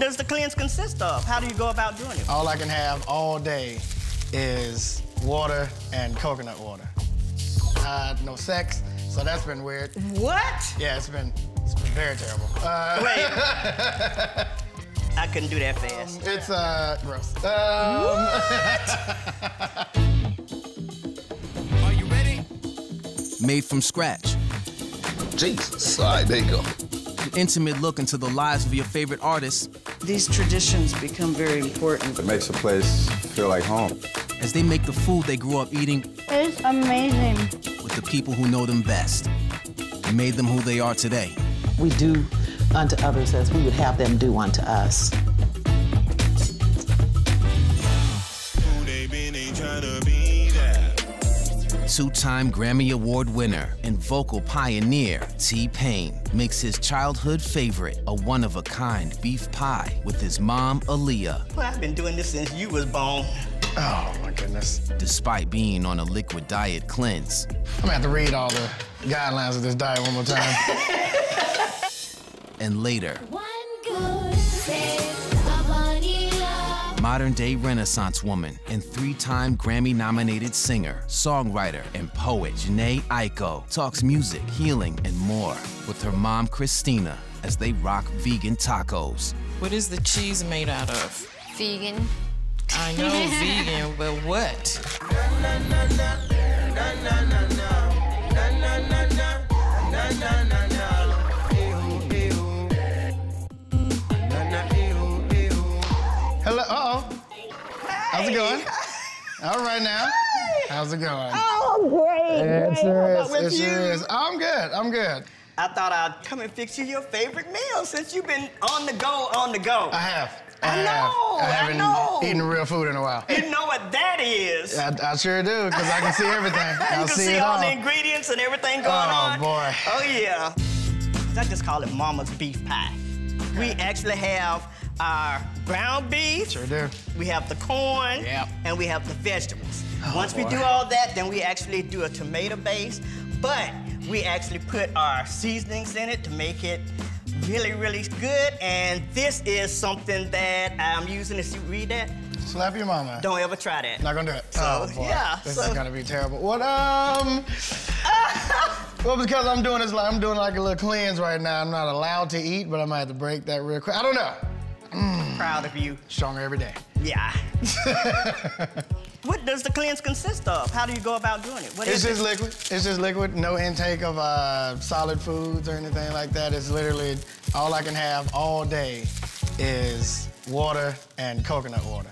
does the cleanse consist of? How do you go about doing it? All I can have all day is water and coconut water. Uh, no sex, so that's been weird. What? Yeah, it's been, it's been very terrible. Uh, Wait. I couldn't do that fast. it's uh, gross. Um, Are you ready? Made from scratch. Jesus. All right, there you go. An intimate look into the lives of your favorite artists These traditions become very important. It makes a place feel like home. as they make the food they grew up eating It's amazing. with the people who know them best and made them who they are today. We do unto others as we would have them do unto us. Two-time Grammy Award winner and vocal pioneer T-Pain makes his childhood favorite a one-of-a-kind beef pie with his mom Aaliyah, Well, I've been doing this since you was born. oh my goodness. despite being on a liquid diet cleanse. I'm gonna have to read all the guidelines of this diet one more time. And later, One vanilla. modern-day Renaissance woman and three-time Grammy-nominated singer, songwriter, and poet Jhené Aiko talks music, healing, and more with her mom Christina as they rock vegan tacos. What is the cheese made out of? Vegan. I know vegan, but what? Hello, it going? All right now. How's it going? Oh, great. It sure is, it sure is. I'm good, I'm good. I thought I'd come and fix you your favorite meal since you've been on the go, on the go. I have. I have. know, I I haven't know. eaten real food in a while. You know what that is. I, I sure do, because I can see everything. you I can see, see it all all. the ingredients and everything going Oh, on. Oh, boy. Oh, yeah. I just call it Mama's beef pie. We actually have our ground beef. Sure do. We have the corn. Yep. And we have the vegetables. Oh, Once we do all that, then we actually do a tomato base. But we actually put our seasonings in it to make it really, really good. And this is something that I'm using. If you read that, Slap your mama. don't ever try that. Not gonna do it. So, oh, boy. yeah, This so- is gonna be terrible. What, um... well, because I'm doing this, like, I'm doing like a little cleanse right now. I'm not allowed to eat, but I might have to break that real quick. I don't know. Proud of you. Stronger every day. Yeah. what does the cleanse consist of? How do you go about doing it? What It's is just it? liquid. It's just liquid. No intake of uh, solid foods or anything like that. It's literally all I can have all day is water and coconut water.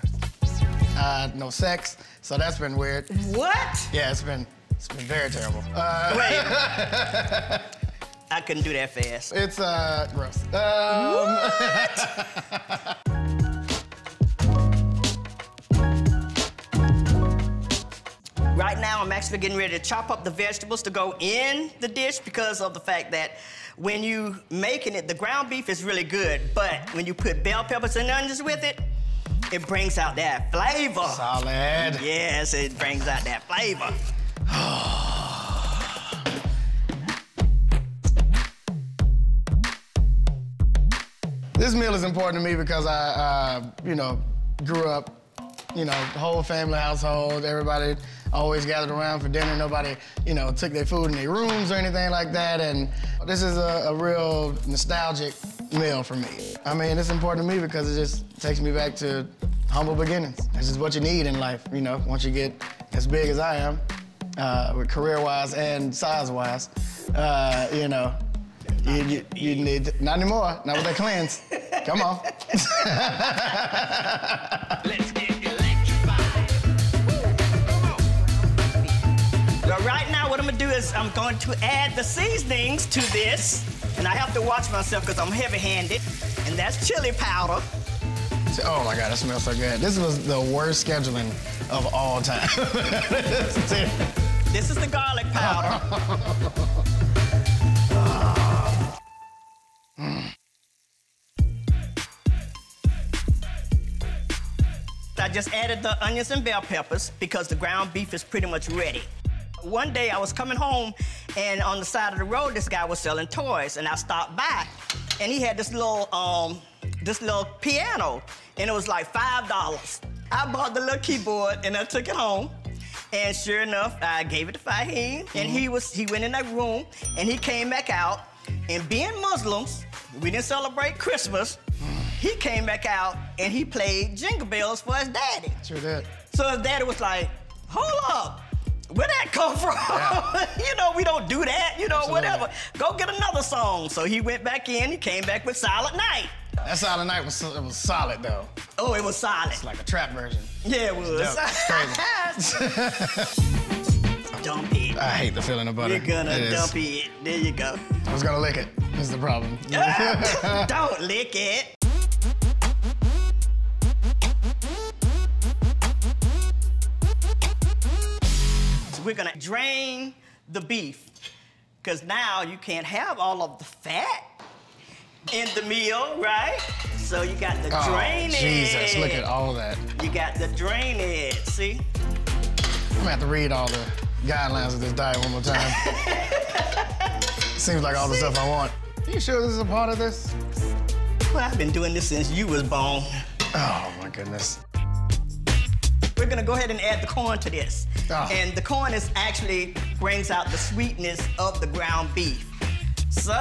Uh, no sex, so that's been weird. What? Yeah, it's been it's been very terrible. Uh, Wait. I couldn't do that fast. it's uh, gross. Um, Right now, I'm actually getting ready to chop up the vegetables to go in the dish because of the fact that when you making it, the ground beef is really good, but when you put bell peppers and onions with it, it brings out that flavor. solid. Yes, it brings out that flavor. This meal is important to me because I, uh, you know, grew up, you know, whole family household. Everybody always gathered around for dinner. Nobody, you know, took their food in their rooms or anything like that. And this is a, a real nostalgic meal for me. I mean, it's important to me because it just takes me back to humble beginnings. This is what you need in life, you know, once you get as big as I am, uh, career-wise and size-wise, uh, you know, you, you, you need, not anymore, not with that cleanse. Come on. Let's get electrified. Now, right now, what I'm gonna do is I'm going to add the seasonings to this, and I have to watch myself because I'm heavy-handed, and that's chili powder. Oh my God, it smells so good. This was the worst scheduling of all time. This is the garlic powder. I just added the onions and bell peppers because the ground beef is pretty much ready. One day I was coming home and on the side of the road this guy was selling toys and I stopped by and he had this little um, this little piano, and it was like five dollars. I bought the little keyboard and I took it home. And sure enough, I gave it to Faheem, and he was he went in that room and he came back out. And being Muslims, we didn't celebrate Christmas. He came back out and he played Jingle Bells for his daddy. Sure did. So his daddy was like, hold up. where'd that come from? you know, we don't do that, you know, Absolutely. whatever. Go get another song. So he went back in, he came back with Silent Night. That Silent Night was it was solid though. Oh, it was solid. It's like a trap version. Yeah, it was. Dope. Crazy. dump it. I hate the feeling about You're it. gonna It is. dump it. There you go. I was gonna lick it. Is the problem. Ah! don't lick it. We're gonna drain the beef, because now you can't have all of the fat in the meal, right? So you got the Oh, drain it. Jesus, look at all that. You got the drain it. See? I'm gonna have to read all the guidelines of this diet one more time. Seems like all the stuff I want. Are you sure this is a part of this? Well, I've been doing this since you was born. Oh my goodness. We're gonna go ahead and add the corn to this. Oh. And the corn is actually brings out the sweetness of the ground beef. So,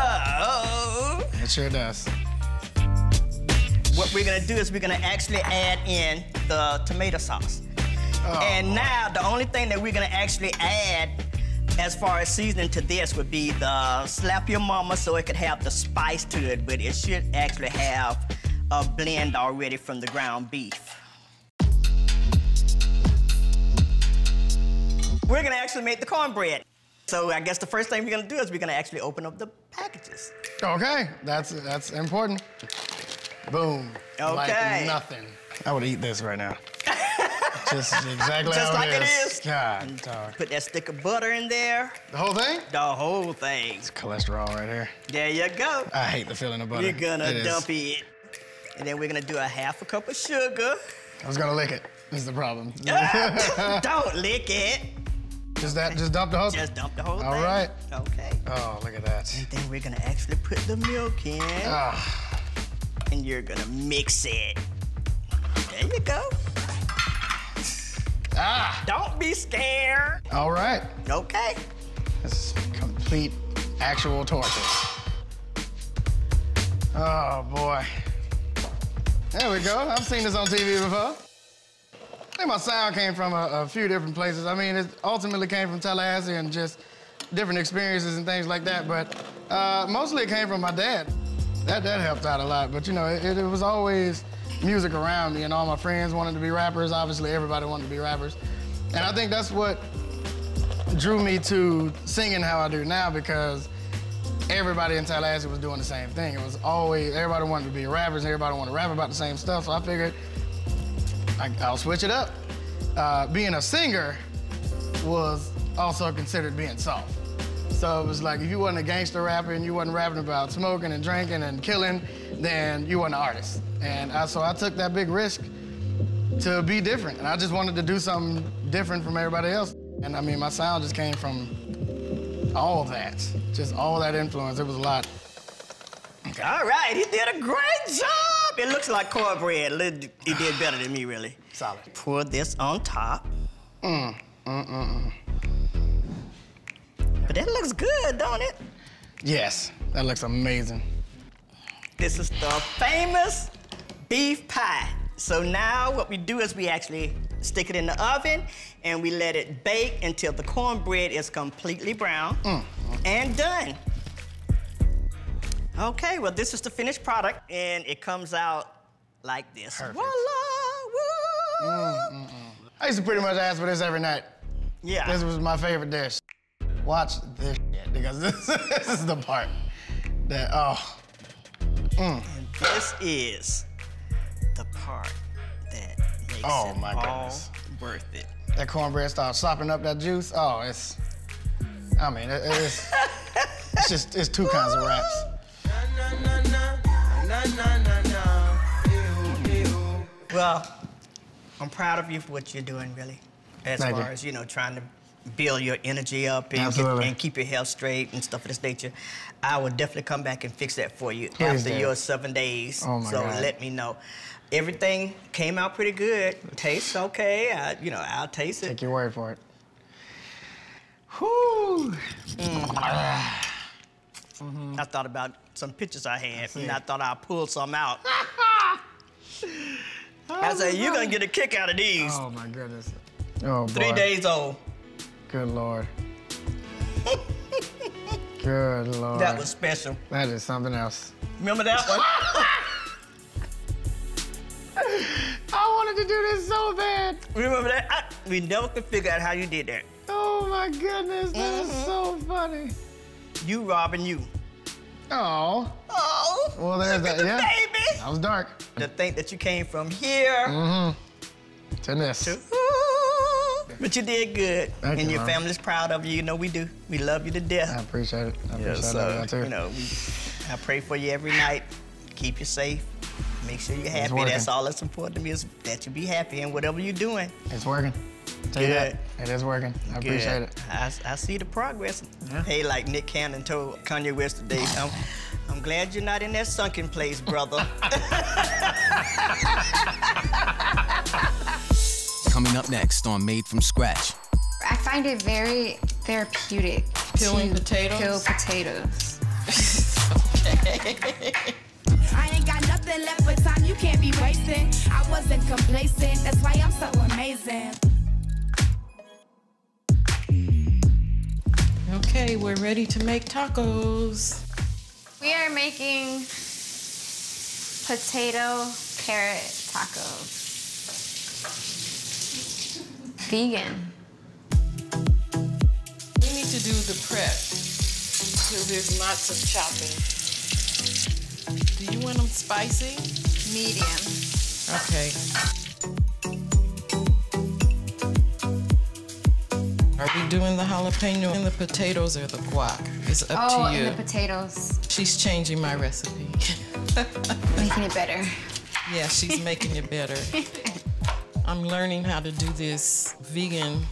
It sure does. what we're gonna do is we're gonna actually add in the tomato sauce. Oh, and now the only thing that we're gonna actually add as far as seasoning to this would be the slap your mama so it could have the spice to it, but it should actually have a blend already from the ground beef. We're gonna actually make the cornbread. So I guess the first thing we're gonna do is we're gonna actually open up the packages. Okay, that's that's important. Boom. Okay. Like nothing. I would eat this right now. Just exactly Just how like it it is. is. God, mm. dog. Put that stick of butter in there, The whole thing? the whole thing. It's Cholesterol right here. There you go. I hate the feeling of butter. We're gonna It is. dump it. And then we're gonna do a half a cup of sugar. I was gonna lick it. This is the problem. Ah, don't lick it. Just that. Just dump the whole. Just dump the whole All thing. right. Okay. Oh, look at that. And then we're gonna actually put the milk in. Ah, And you're gonna mix it. There you go. ah. Don't be scared. All right. Okay. This is complete actual torture. Oh boy. There we go. I've seen this on TV before. I think my sound came from a, a few different places. I mean, it ultimately came from Tallahassee and just different experiences and things like that. But uh, mostly it came from my dad. That that helped out a lot. But you know, it, it was always music around me, and all my friends wanted to be rappers. Obviously, everybody wanted to be rappers, and I think that's what drew me to singing how I do now because everybody in Tallahassee was doing the same thing. It was always, everybody wanted to be rappers, everybody wanted to rap about the same stuff, so I figured I, I'll switch it up. Uh, being a singer was also considered being soft. So it was like, if you wasn't a gangster rapper and you wasn't rapping about smoking and drinking and killing, then you weren't an artist. And I, so I took that big risk to be different. And I just wanted to do something different from everybody else. And I mean, my sound just came from all of that, just all that influence. It was a lot. All right, he did a great job. It looks like cornbread. He did better than me, really. Solid. Pour this on top. Mm, mm, mm, mm. But that looks good, don't it? Yes, that looks amazing. This is the famous beef pie. So now what we do is we actually stick it in the oven and we let it bake until the cornbread is completely brown and done. Okay, well this is the finished product and it comes out like this. Perfect. Voila! Woo! Mm, mm, mm. I used to pretty much ask for this every night. Yeah. This was my favorite dish. Watch this because this, this is the part that, oh. Mm. And this is the part that makes Oh, it my all goodness. worth it. That cornbread starts sopping up that juice. Oh, it's, I mean, it, it's, it's just, it's two kinds of Well, I'm proud of you for what you're doing, really. As Thank far you. as, you know, trying to build your energy up and, get, and keep your health straight and stuff of this nature, I will definitely come back and fix that for you Please after do. your seven days. Oh, my so God. let me know. Everything came out pretty good. Tastes okay. I, you know, I'll taste it. Take your word for it. Whew. Mm. Mm-hmm. I thought about some pictures I had, see. and I thought I'd pull some out. I said, you're gonna get a kick out of these. Oh my goodness. Oh boy. Three days old. Good lord. Good lord. That was special. That is something else. Remember that one? I wanted to do this so bad. Remember that? I, we never could figure out how you did that. Oh my goodness, that is mm-hmm. so funny. You robbing you. Oh. Oh. Well, there's that. the Yeah. baby. That was dark. To think that you came from here. Mm-hmm. To this. But you did good. Thank and you, your Mom. family's proud of you. You know we do. We love you to death. I appreciate it. I Yeah, appreciate so, that too. you know, we, I pray for you every night. Keep you safe. Make sure you're happy. That's all that's important to me is that you be happy in whatever you're doing. It's working. Tell you Good. that. It is working. I Good. appreciate it. I, I see the progress. Yeah. Hey, like Nick Cannon told Kanye West today, I'm, I'm glad you're not in that sunken place, brother. Coming up next on Made from Scratch. I find it very therapeutic. Peeling potatoes? Peel potatoes. Okay. I ain't got nothing left but time you can't be wasting. I wasn't complacent, that's why I'm so amazing. We're ready to make tacos. We are making potato carrot tacos. Vegan. We need to do the prep because there's lots of chopping. Do you want them spicy? Medium. Okay. Are we doing the jalapeno in the potatoes or the guac? It's up oh, to you. and the potatoes. She's changing my recipe. Making it better. Yeah, she's making it better. I'm learning how to do this vegan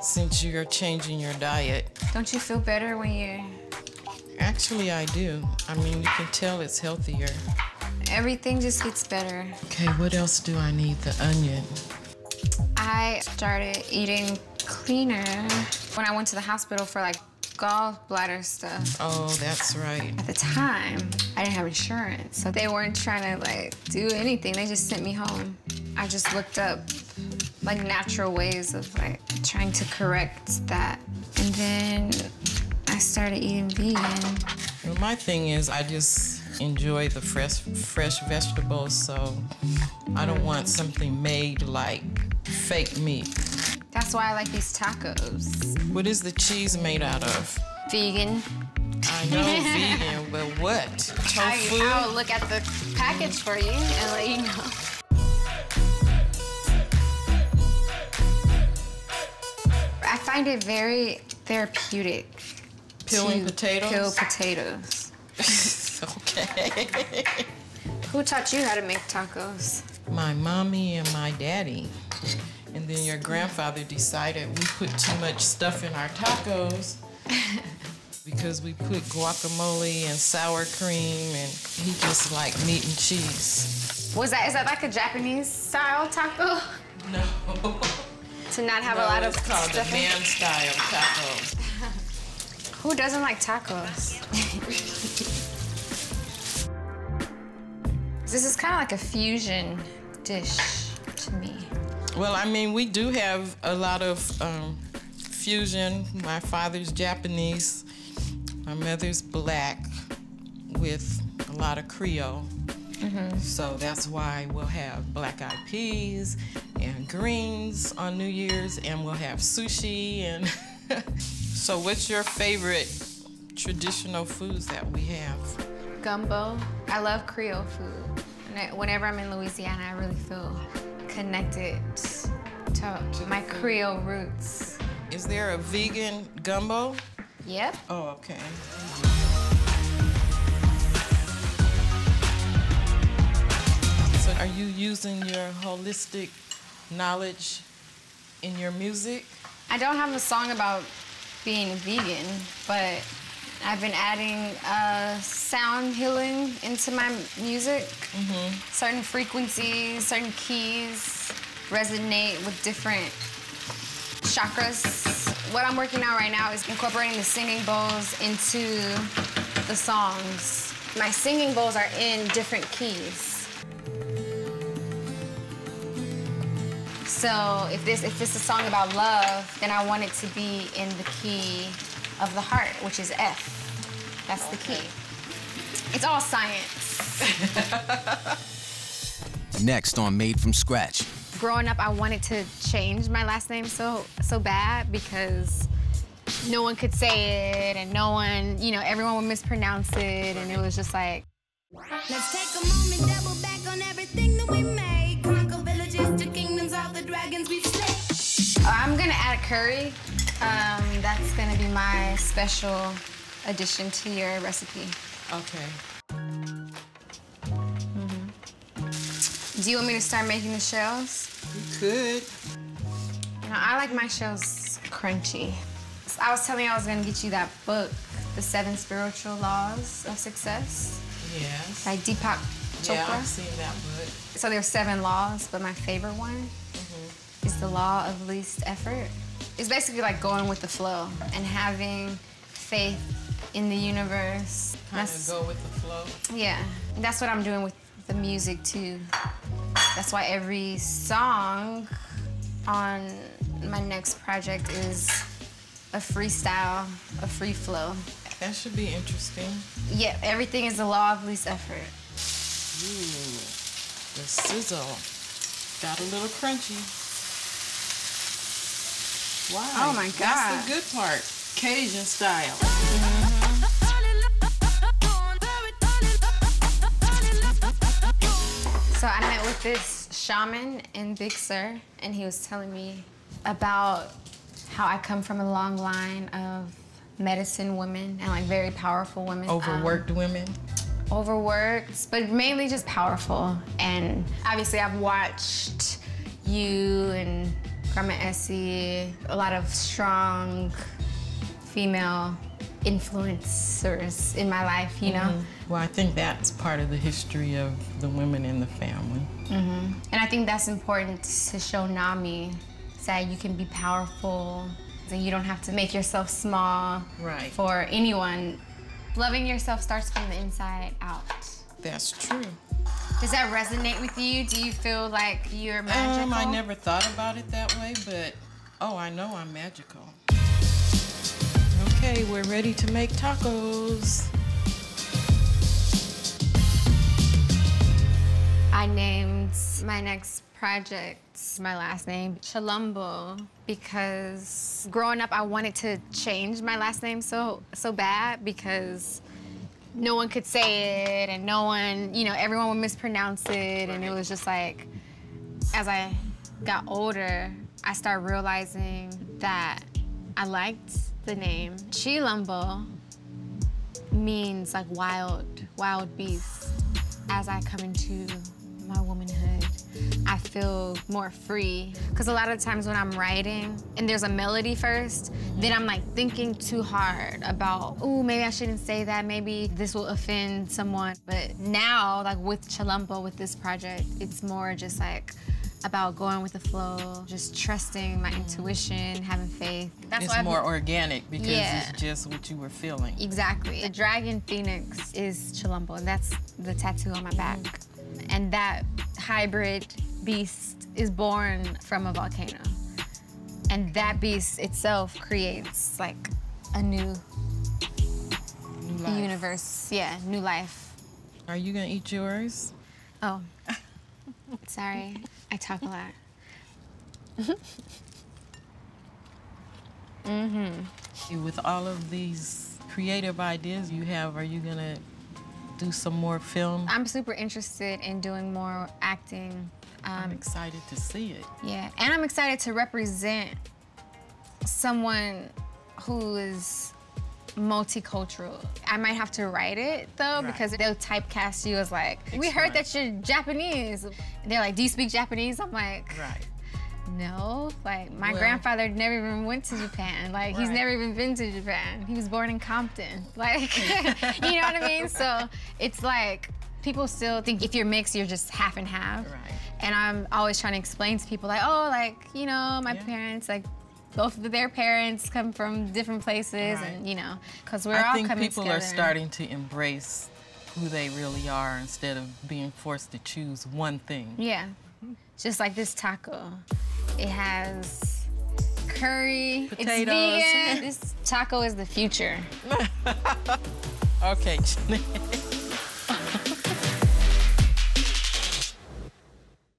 since you're changing your diet. Don't you feel better when you're Actually, I do. I mean, you can tell it's healthier. everything just gets better. Okay, what else do I need? The onion. I started eating cleaner when I went to the hospital for like gallbladder stuff. Oh, that's right. At the time, I didn't have insurance, so they weren't trying to like do anything. They just sent me home. I just looked up like natural ways of like trying to correct that. And then I started eating vegan. Well, my thing is, I just enjoy the fresh, fresh vegetables, so I don't want something made like fake meat. That's why I like these tacos. What is the cheese made out of? Vegan. I know vegan, but what? Tofu? I, I'll look at the package for you and let you know. I find it very therapeutic. Peeling to potatoes? Peel potatoes. okay. Who taught you how to make tacos? My mommy and my daddy. And then your grandfather decided we put too much stuff in our tacos because we put guacamole and sour cream, and he just liked meat and cheese. Was that is that like a Japanese style taco? No. To not have no, a lot of it's called the stuffing? man style taco. Who doesn't like tacos? this is kind of like a fusion dish. Well, I mean, we do have a lot of um, fusion. My father's Japanese, my mother's black, with a lot of Creole. So that's why we'll have black eyed peas and greens on New Year's, and we'll have sushi. And so, what's your favorite traditional foods that we have? Gumbo. I love Creole food. Whenever I'm in Louisiana, I really feel connected to my Creole roots. Is there a vegan gumbo? Yep. Oh, okay. So, are you using your holistic knowledge in your music? I don't have a song about being vegan, but I've been adding uh, sound healing into my music. Certain frequencies, certain keys resonate with different chakras. What I'm working on right now is incorporating the singing bowls into the songs. My singing bowls are in different keys. So if this if this is a song about love, then I want it to be in the key of the heart, which is F. That's the key. It's all science. Next on Made from Scratch, Growing up, I wanted to change my last name so so bad because no one could say it and no one, you know, everyone would mispronounce it and it was just like Let's take a moment, double back on everything that we made. Conquer villages to kingdoms, all the dragons we've slayed. I'm gonna add curry. Um, that's gonna be my special addition to your recipe. Okay. Do you want me to start making the shells? You could. You know, I like my shells crunchy. I was telling you I was gonna get you that book, The Seven Spiritual Laws of Success Yes. by Deepak Chopra. Yeah, I've seen that book. So there's seven laws, but my favorite one is the law of least effort. It's basically like going with the flow and having faith in the universe. Kind of go with the flow. Yeah, and that's what I'm doing with the music too. That's why every song on my next project is a freestyle, a free flow. That should be interesting. Yeah, everything is the law of least effort. Ooh, the sizzle. Got a little crunchy. Wow. Oh my God. That's the good part. Cajun style. So I met with this shaman in Big Sur, and he was telling me about how I come from a long line of medicine women and like very powerful women. Um, Overworked women. overworked, but mainly just powerful. And obviously, I've watched you and Grandma Essie, a lot of strong female influencers in my life, you know? Mhm. Well, I think that's part of the history of the women in the family. Mm -hmm. And I think that's important to show Nami that you can be powerful and you don't have to make yourself small Right. for anyone. Loving yourself starts from the inside out. That's true. Does that resonate with you? Do you feel like you're magical? Um, I never thought about it that way, but oh, I know I'm magical. Okay, we're ready to make tacos. I named my next project my last name Chilombo because growing up I wanted to change my last name so so bad because no one could say it and no one, you know, everyone would mispronounce it. And it was just like as I got older, I started realizing that I liked the name. Chilombo means like wild, wild beast. As I come into my womanhood, I feel more free. Because a lot of times when I'm writing and there's a melody first, then I'm like thinking too hard about, oh, maybe I shouldn't say that. Maybe this will offend someone. But now, like with Chilombo, with this project, it's more just like about going with the flow, just trusting my intuition, having faith. That's it's more organic because Yeah. it's just what you were feeling. Exactly. The dragon phoenix is Chilombo, and that's the tattoo on my back. And that hybrid beast is born from a volcano. And that beast itself creates like a new, life. universe. Yeah, new life. Are you gonna eat yours? Oh, sorry. I talk a lot. mm-hmm. With all of these creative ideas you have, are you gonna do some more film? I'm super interested in doing more acting. I'm Um, excited to see it. Yeah, and I'm excited to represent someone who is multicultural. I might have to write it though because they'll typecast you as like, we heard that you're Japanese. And they're like, do you speak Japanese? I'm like, Right. No, like my Well- grandfather never even went to Japan. Like he's never even been to Japan. He was born in Compton. Like, you know what I mean? So it's like people still think if you're mixed, you're just half and half. Right. And I'm always trying to explain to people like, oh, like you know, my parents like. Both of their parents come from different places, Right. and you know, because we're I all think coming people together. are starting to embrace who they really are instead of being forced to choose one thing. Yeah. Just like this taco. It has curry. Potatoes. It's vegan. this taco is the future. Okay.